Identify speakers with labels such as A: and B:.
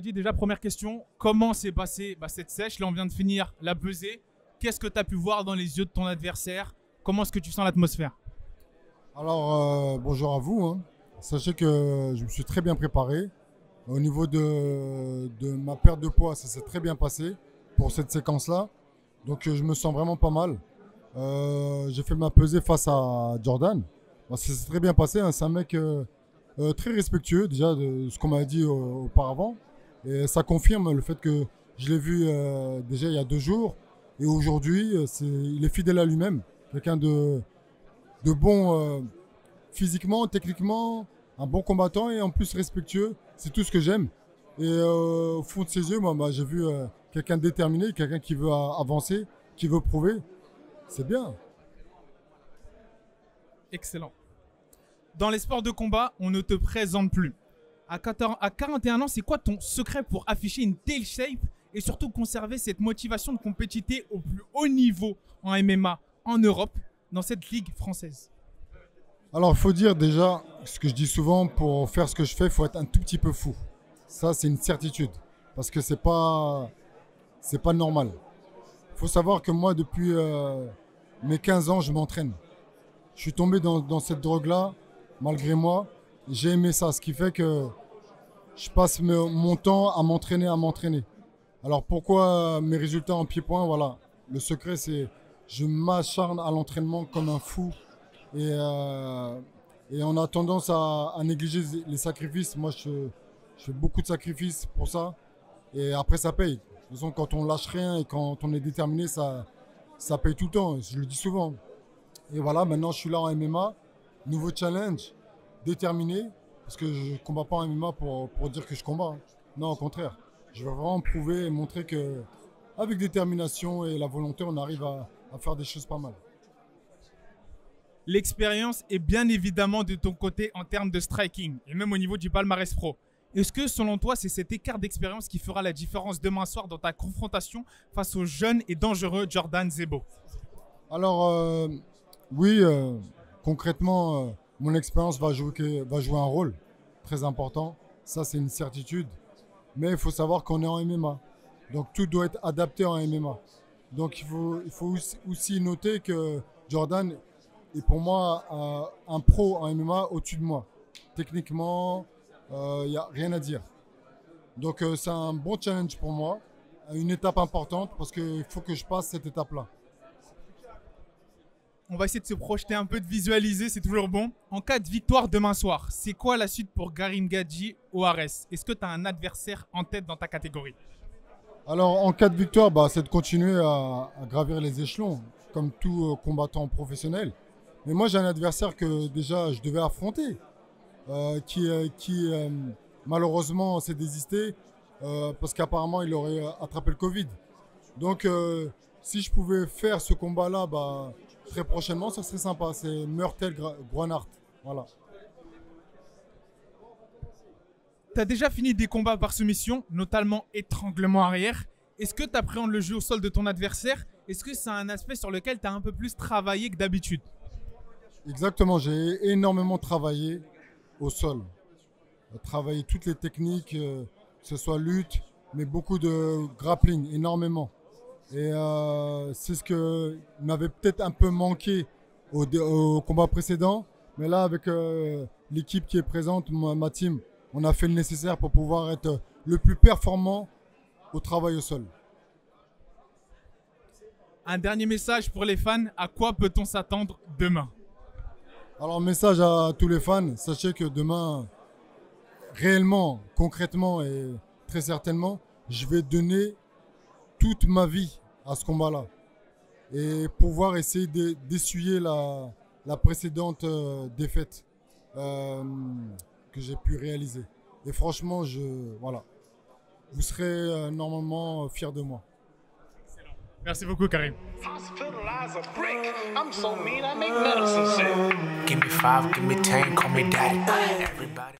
A: Déjà première question, comment s'est passée bah, cette sèche? Là on vient de finir la pesée. Qu'est-ce que tu as pu voir dans les yeux de ton adversaire? Comment est-ce que tu sens l'atmosphère?
B: Alors euh, bonjour à vous. hein. Sachez que je me suis très bien préparé. Au niveau de, ma perte de poids, ça s'est très bien passé pour cette séquence-là. Donc je me sens vraiment pas mal. Euh, J'ai fait ma pesée face à Jordan. Bon, ça s'est très bien passé. hein. C'est un mec euh, très respectueux déjà de ce qu'on m'a dit auparavant. Et ça confirme le fait que je l'ai vu euh, déjà il y a deux jours. Et aujourd'hui, euh, il est fidèle à lui-même. Quelqu'un de, de bon euh, physiquement, techniquement, un bon combattant et en plus respectueux. C'est tout ce que j'aime. Et au fond de ses yeux, moi, bah, j'ai vu quelqu'un déterminé, quelqu'un qui veut avancer, qui veut prouver. C'est bien.
A: Excellent. Dans les sports de combat, on ne te présente plus. À 14 à 41 ans, c'est quoi ton secret pour afficher une telle shape et surtout conserver cette motivation de compétiter au plus haut niveau en MMA en Europe dans cette ligue française?
B: Alors, il faut dire déjà, ce que je dis souvent, pour faire ce que je fais, il faut être un tout petit peu fou. Ça, c'est une certitude. Parce que c'est pas, pas normal. Il faut savoir que moi, depuis euh, mes 15 ans, je m'entraîne. Je suis tombé dans cette drogue-là, malgré moi. J'ai aimé ça, ce qui fait que je passe mon temps à m'entraîner, à m'entraîner. Alors pourquoi mes résultats en pied-point Voilà, le secret c'est je m'acharne à l'entraînement comme un fou et, euh, et on a tendance à, négliger les sacrifices. Moi je, je fais beaucoup de sacrifices pour ça et après ça paye. De toute façon quand on lâche rien et quand on est déterminé ça, ça paye tout le temps, je le dis souvent. Et voilà, maintenant je suis là en MMA, nouveau challenge, déterminé, parce que je ne combats pas en MMA pour, pour dire que je combats. hein. Non, au contraire. Je veux vraiment prouver et montrer que avec détermination et la volonté, on arrive à, à faire des choses pas mal.
A: L'expérience est bien évidemment de ton côté en termes de striking et même au niveau du palmarès pro. Est-ce que selon toi, c'est cet écart d'expérience qui fera la différence demain soir dans ta confrontation face au jeune et dangereux Jordan Zebo?
B: Alors, euh, oui, euh, concrètement, euh, mon expérience va jouer, un rôle très important. Ça, c'est une certitude. Mais il faut savoir qu'on est en MMA. Donc, tout doit être adapté en MMA. Donc, il faut, aussi- noter que Jordan est pour moi euh, un pro en MMA au-dessus de moi. Techniquement, il n'y a rien à dire. Donc, euh, c'est un bon challenge pour moi. Une étape importante parce qu'il faut que je passe cette étape-là.
A: On va essayer de se projeter un peu, de visualiser, c'est toujours bon. En cas de victoire demain soir, c'est quoi la suite pour Karim Gadji au Ares? Est-ce que tu as un adversaire en tête dans ta catégorie?
B: Alors, en cas de victoire, bah, c'est de continuer à, gravir les échelons, comme tout euh, combattant professionnel. Mais moi, j'ai un adversaire que déjà je devais affronter, euh, qui, euh, qui malheureusement s'est désisté parce qu'apparemment il aurait attrapé le Covid. Donc, si je pouvais faire ce combat-là bah, très prochainement, ça serait sympa. C'est Murtel Gra- Groenhart. Voilà.
A: Tu as déjà fini des combats par soumission, notamment étranglement arrière. Est-ce que tu appréhendes le jeu au sol de ton adversaire? Est-ce que c'est un aspect sur lequel tu as un peu plus travaillé que d'habitude?
B: Exactement, j'ai énormément travaillé au sol. Travaillé toutes les techniques, euh, que ce soit lutte, mais beaucoup de grappling, énormément. Et euh, c'est ce que m'avait peut-être un peu manqué au, combat précédent. Mais là, avec euh, l'équipe qui est présente, ma team, on a fait le nécessaire pour pouvoir être le plus performant au travail au sol.
A: Un dernier message pour les fans, à quoi peut-on s'attendre demain?
B: Alors, message à tous les fans, sachez que demain, réellement, concrètement et très certainement, je vais donner toute ma vie à ce combat-là. Et pouvoir essayer d'e- d'essuyer la, la précédente euh, défaite euh, que j'ai pu réaliser. Et franchement, je, voilà, vous serez euh, normalement fiers de moi.
A: Merci beaucoup Karim.
C: Hospitalize a brick. I'm so mean, I make medicine sick.
D: Give me five, give me ten, call me daddy. Everybody.